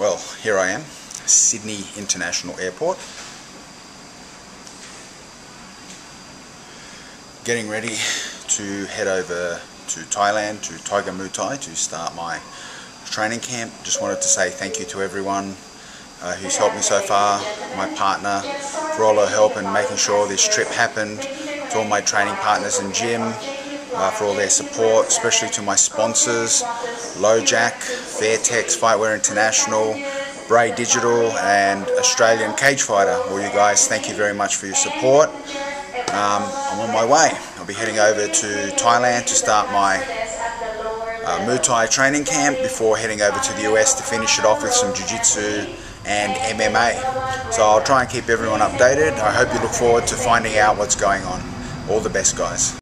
Well, here I am, Sydney International Airport. Getting ready to head over to Thailand, to Tiger Muay to start my training camp. Just wanted to say thank you to everyone uh, who's helped me so far, my partner for all her help in making sure this trip happened, to all my training partners in gym, uh, for all their support, especially to my sponsors, LoJack, Fairtex, Fightwear International, Bray Digital and Australian Cage Fighter. All you guys, thank you very much for your support. Um, I'm on my way. I'll be heading over to Thailand to start my uh, Muay Thai training camp before heading over to the US to finish it off with some Jiu-Jitsu and MMA. So I'll try and keep everyone updated. I hope you look forward to finding out what's going on. All the best guys.